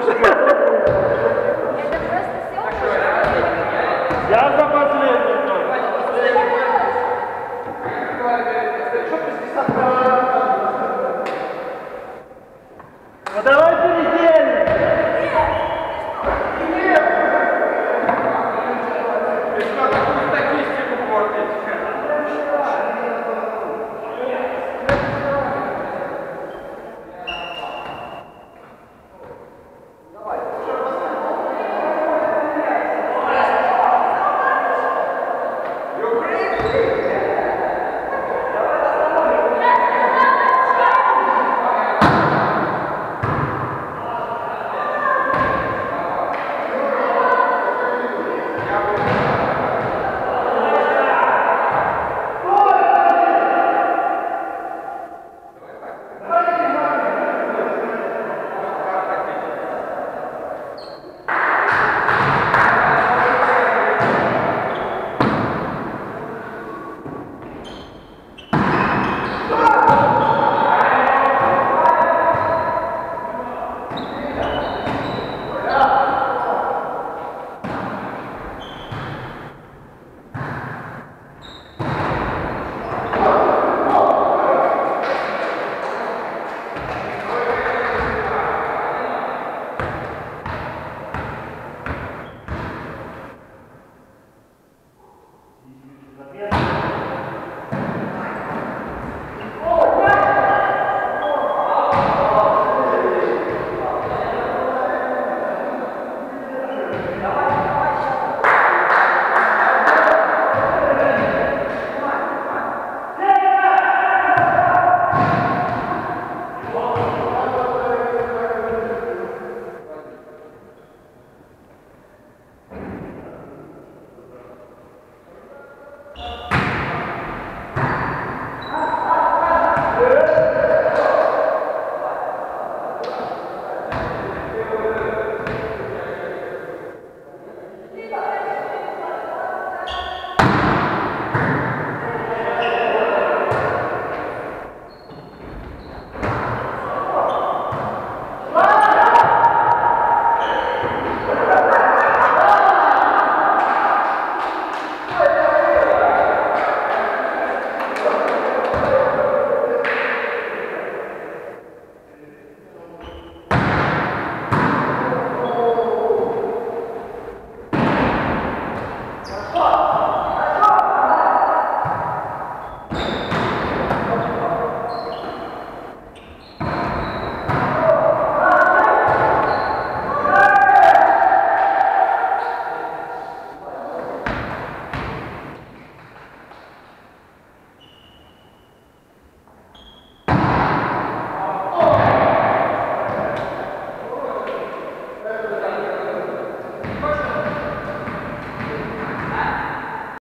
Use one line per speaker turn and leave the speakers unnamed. положит. Я за последний. Ну давай перейди.